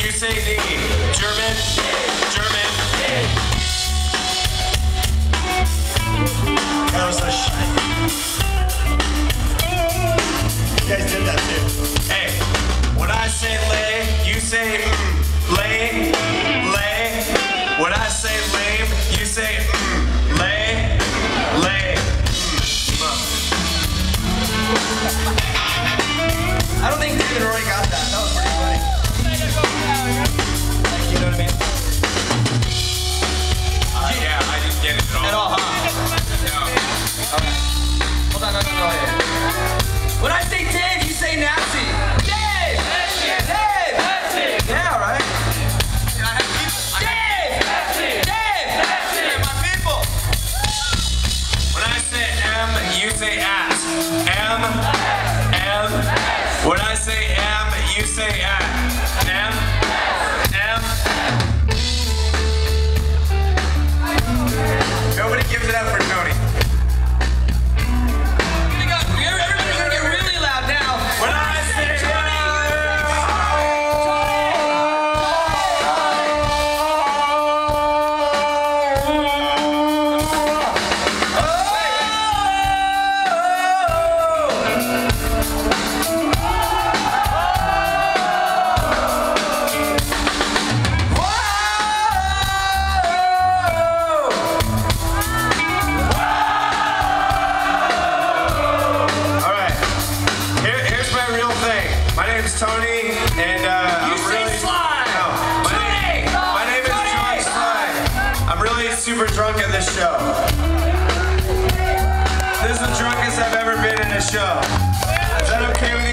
you say the German? German. That was a shit. You guys did that too. Hey, when I say lay, you say lay, lay. When I say I've ever been in a show. Is that okay with you?